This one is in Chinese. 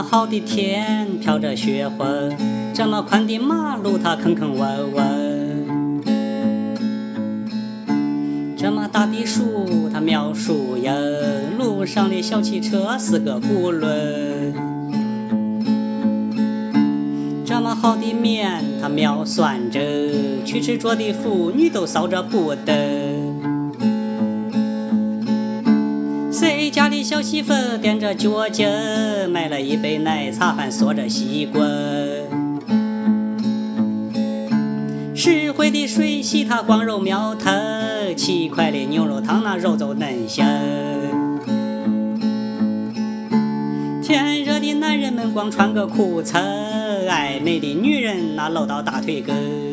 这么好的天飘着雪花，这么宽的马路它坑坑洼洼，这么大的树它苗树呀，路上的小汽车是个轱辘，这么好的面它描酸着，去吃桌的妇女都扫着不得。的小媳妇踮着脚尖，买了一杯奶茶还嗦着西瓜？实惠的水洗它光肉苗头，七块的牛肉汤那肉就嫩香。天热的男人们光穿个裤衩，爱美的女人那露到大腿根。